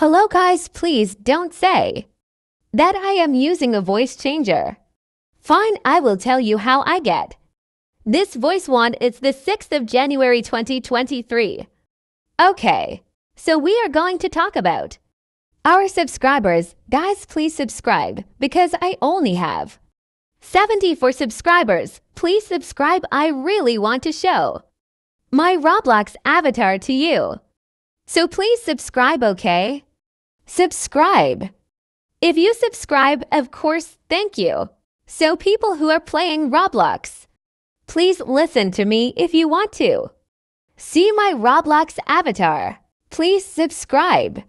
Hello guys, please don't say that I am using a voice changer. Fine, I will tell you how I get. This voice wand is the 6th of January 2023. Okay, so we are going to talk about our subscribers. Guys, please subscribe because I only have 74 subscribers. Please subscribe. I really want to show my Roblox avatar to you. So please subscribe, okay? Subscribe. If you subscribe, of course, thank you. So people who are playing Roblox, please listen to me if you want to. See my Roblox avatar. Please subscribe.